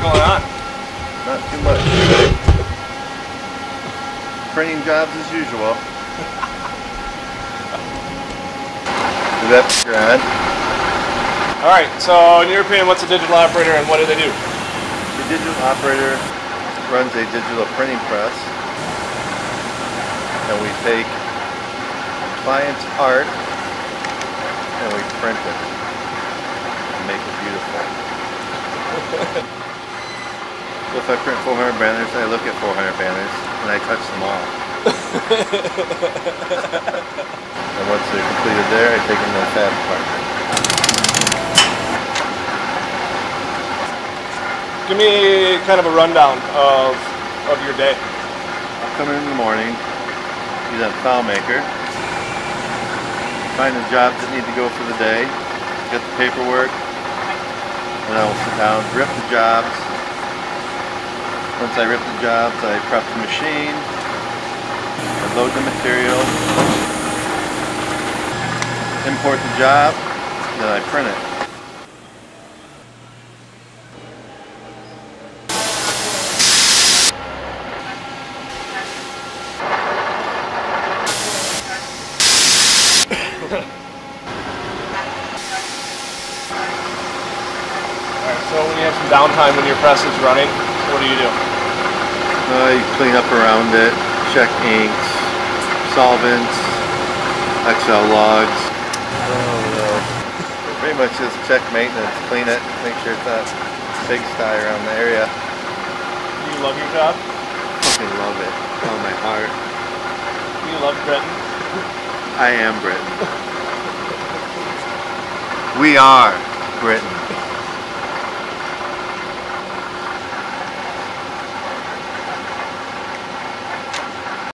going on? Not too much. Printing jobs as usual. That's grand. All right. So, in your opinion, what's a digital operator and what do they do? The digital operator runs a digital printing press. And we take client's art and we print it and make it beautiful. so if I print 400 banners, I look at 400 banners and I touch them all. and once they're completed there, I take them to the fab department. Give me kind of a rundown of of your day. I'll come in in the morning, use that FileMaker, find the jobs that need to go for the day, get the paperwork, and I will sit down, rip the jobs. Once I rip the jobs, I prep the machine, I load the material, import the job, then I print it. So, when you have some downtime when your press is running, what do you do? Uh, you clean up around it, check inks, solvents, Excel logs. Oh no. Pretty much just check maintenance, clean it, make sure it's not pigsty around the area. Do you love your job? Fucking love it. Oh my heart. Do you love Britain? I am Britain. We are Britain.